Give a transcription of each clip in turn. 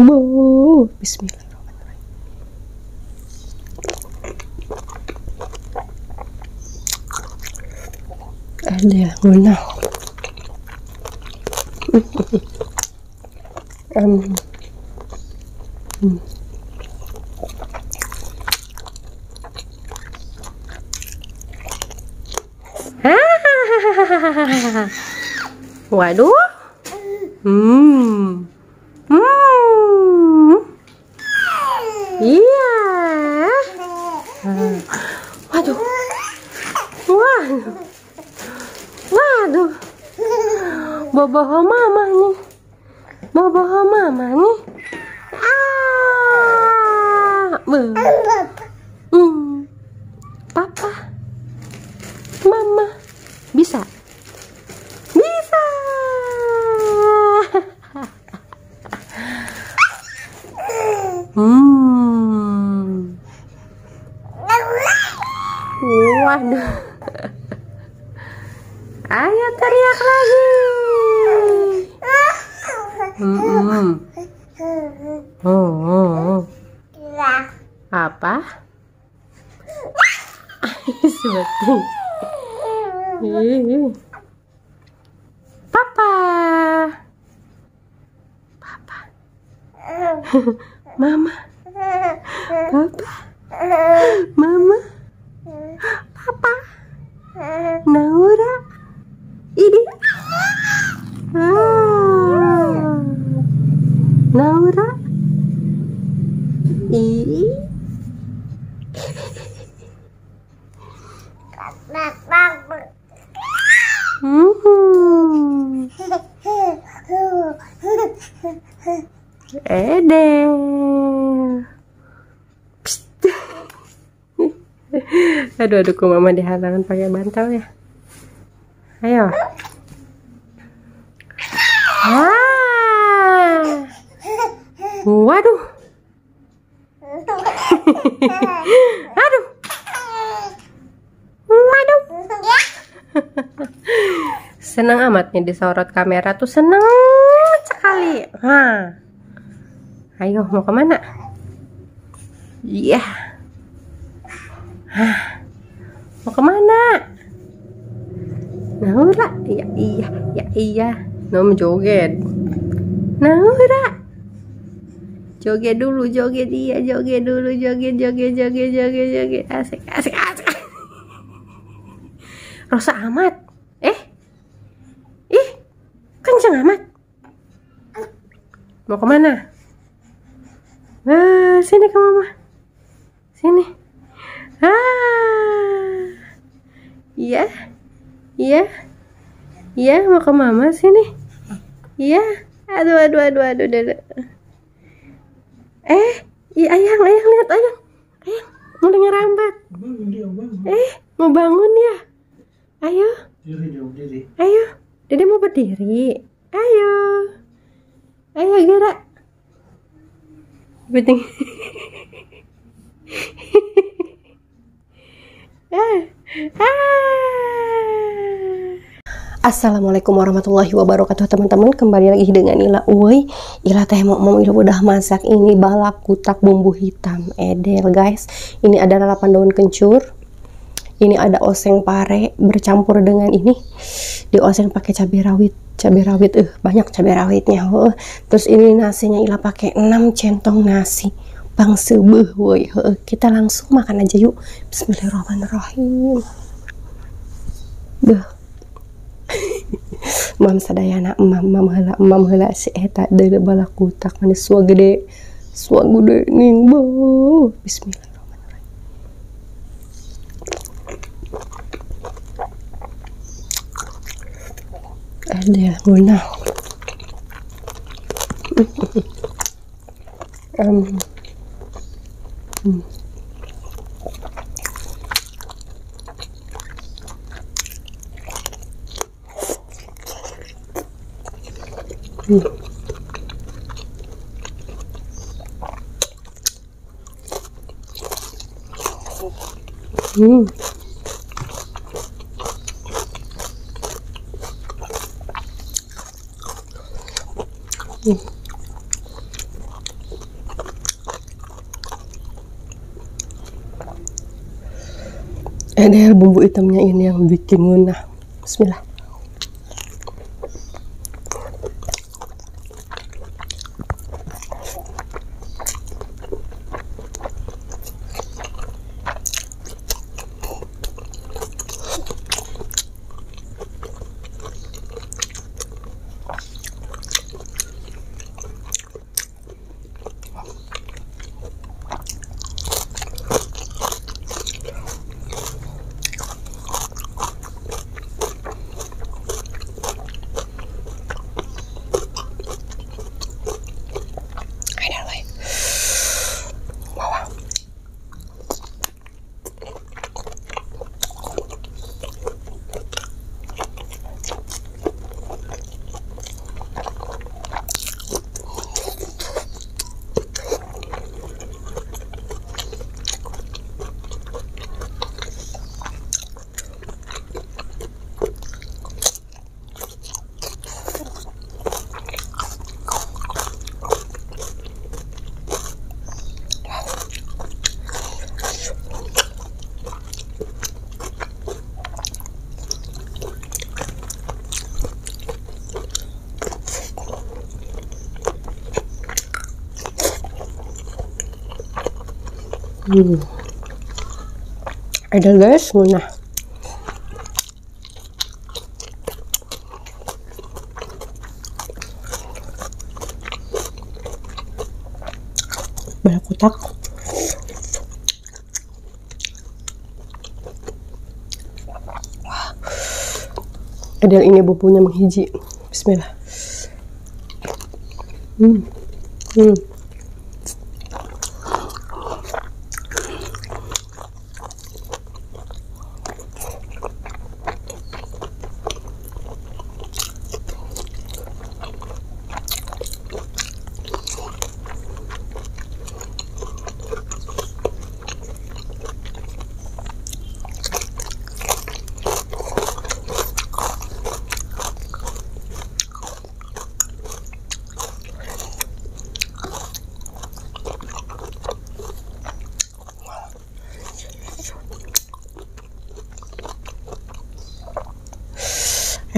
Bismillahirrahmanirrahim. Ada guna. Um, hmm. Waduh. Hmm. Hmm. Iya. Waduh. Waduh. Waduh. Bobo mama nih. Bobo mama nih. Ah. Be. Hmm. Papa. Mama. Bisa. Bisa. Hmm. Waduh. Ayo teriak lagi. Hmm. Oh, oh, oh. Apa? Seperti. Ih. Papa. Papa. Mama. Papa. Mama. Papa. Naura. Ini. Ah. Naura. Ih. Hmm. Ede. Psst. aduh, aduh, kok mama dihalangan pakai bantal ya. Ayo. Ah. Waduh. aduh. Waduh. Senang amat nih disorot kamera tuh seneng sekali. Hah. Ayo mau ke mana? Iya. Hah. Mau ke mana? Naura, ya iya, ya iya. Nom joget. Naura. Joget dulu, joget iya, joget dulu, joget, joget, joget, joget, joget. Asik, asik, asik. Rosa amat. Eh? Ih, kenceng amat. Mau ke mana? Nah, sini ke mama. Sini. Ah. Iya. Iya. Iya, mau ke mama sini. Iya. Aduh, aduh, aduh, aduh, aduh. Eh, iya ayang, ayang lihat ayang. Ayang, mulai ngerambat. Eh, mau bangun ya? Ayo. Ayo. Dede mau berdiri. Ayo. Ayo gerak. Penting. ah. Assalamualaikum warahmatullahi wabarakatuh teman-teman. Kembali lagi dengan Ila Uy Ila teh mau mau Ila udah masak ini balap kutak bumbu hitam edel guys. Ini ada lalapan daun kencur. Ini ada oseng pare bercampur dengan ini. Dioseng pakai cabai rawit cabai rawit eh banyak cabai rawitnya uh. terus ini nasinya Ila pakai 6 centong nasi. Bang sebuh woi uh. kita langsung makan aja yuk. Bismillahirrahmanirrahim. Beuh. Mam sadayana mam mam heula mam heula si eta deui bala kutak manis sua gede sua gede ning bo. Bismillahirrahmanirrahim. Ada guna. Um. Hmm. Hmm. Ada bumbu hitamnya ini yang bikin ngunah. Bismillah. Hmm. Edel guys, ngunah. Banyak kotak. Edel ini bumbunya menghiji. Bismillah. Hmm. Hmm.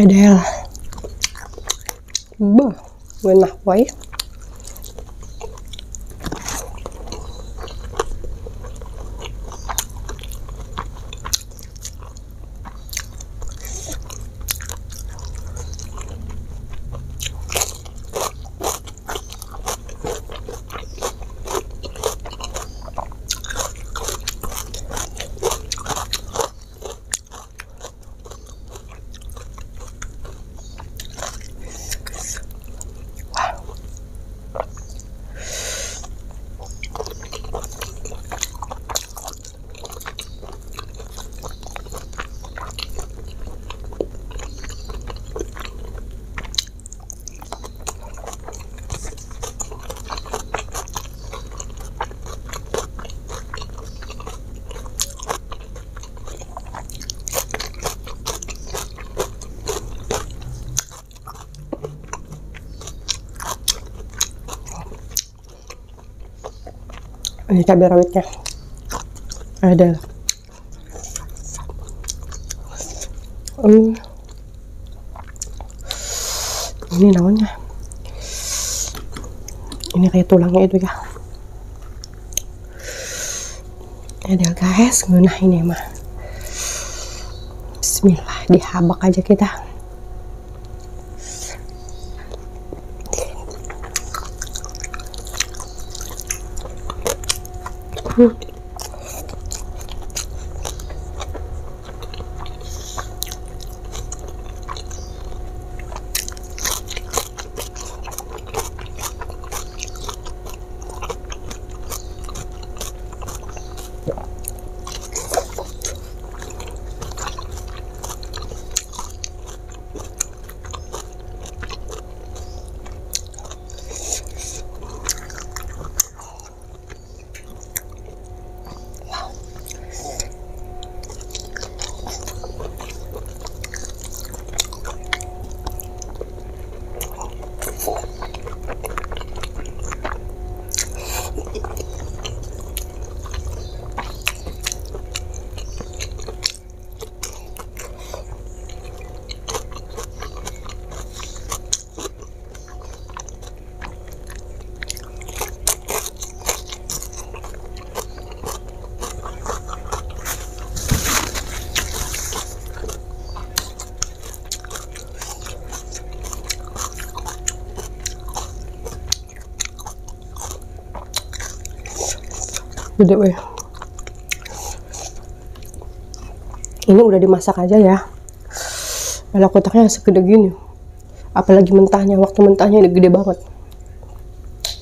Edel. Bah, ngenah wae. Ini cabai rawitnya. Ada. Hmm. Ini namanya. Ini kayak tulangnya itu ya. Ada guys, ngunah ini mah. Bismillah, dihabak aja kita. Hmm. Gede weh. Ini udah dimasak aja ya. Kalau kotaknya segede gini. Apalagi mentahnya waktu mentahnya ini gede banget.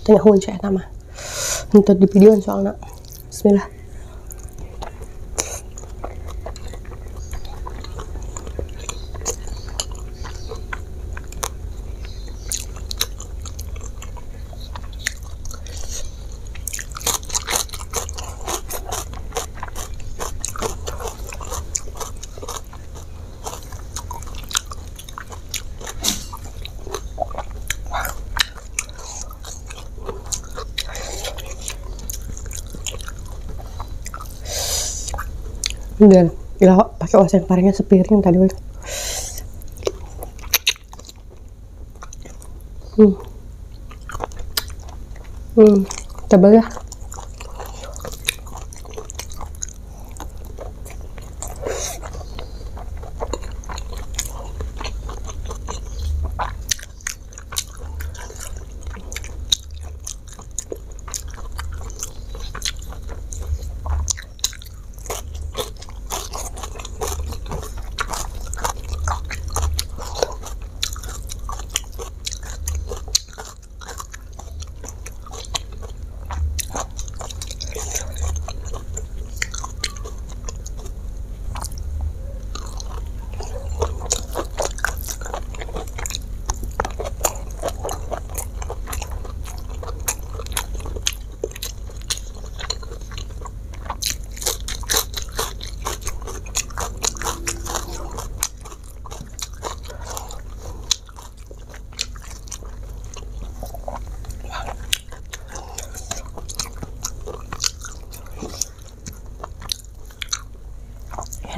Tengah hunca nama untuk di videoan soalnya. Bismillah dan ya pakai oseng parengnya sepiring tadi weh. hmm hmm tebal ya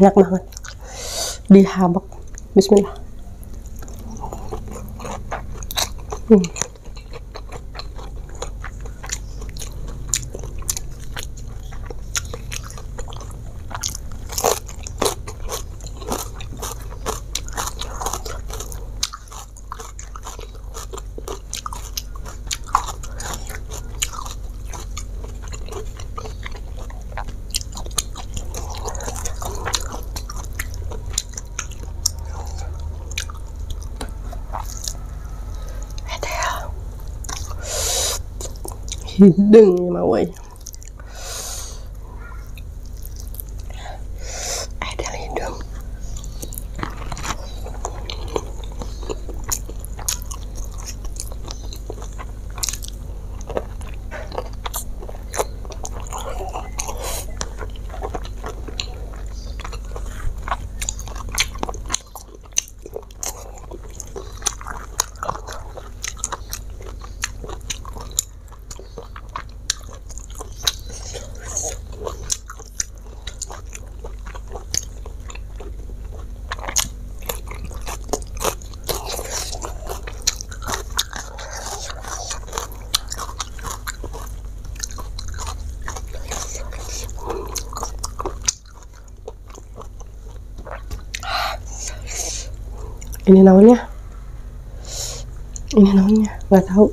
enak banget dihabak bismillah. Hmm. Hidung ya mawai ada ini namanya? Ini namanya? Nggak tahu.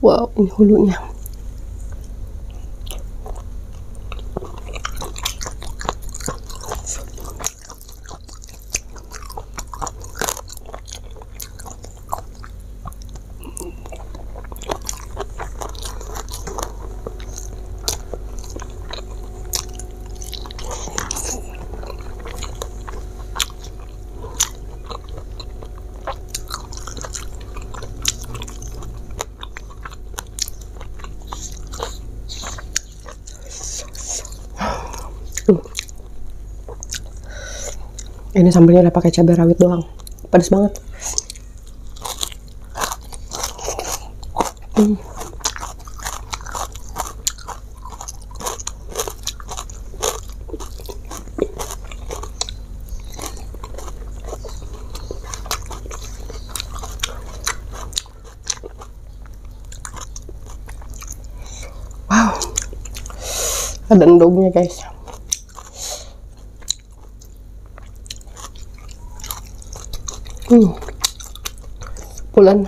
Wow ini hulunya ini sambelnya udah pakai cabai rawit doang. Pedas banget. Hmm. wow. Ada endognya guys Hmm. Pulan.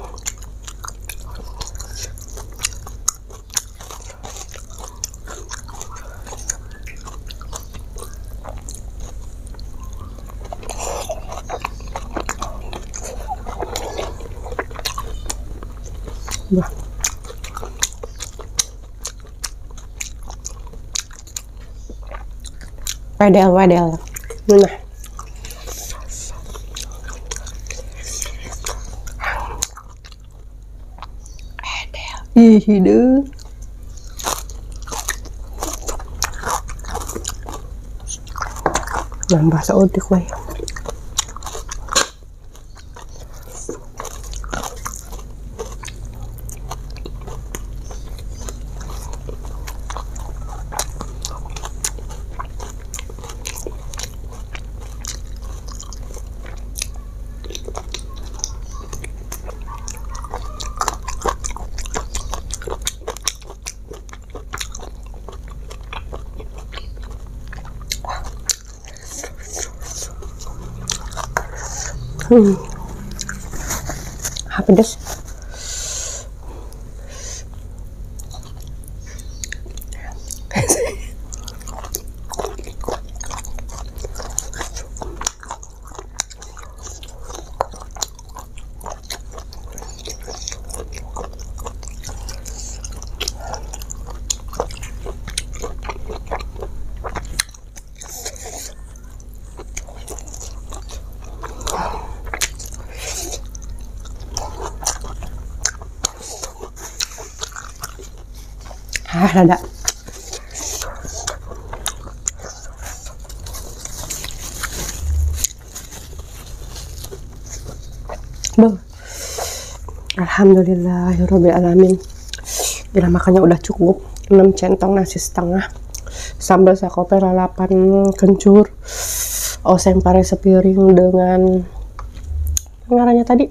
Nah. wadel wedel. Nah. Ih, deh. Nambah seotik wae. Hmm. Ah, Ah, rada. Beuh. Alhamdulillahirrahmanirrahim. Gila makannya udah cukup. 6 centong nasi setengah. Sambal sakope lalapan kencur. Oseng pare sepiring dengan ngarannya tadi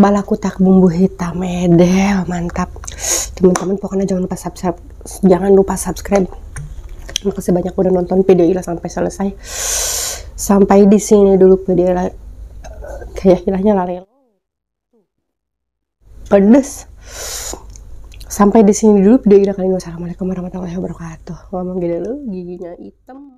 balakutak bumbu hitam medel mantap teman-teman pokoknya jangan lupa subscribe jangan lupa subscribe. Makasih banyak udah nonton video Ila sampai selesai. Sampai di sini dulu video Ila. Kayak hilangnya lale pedes. Sampai di sini dulu video kali ini wassalamualaikum warahmatullahi wabarakatuh. Ngomong gede lu giginya hitam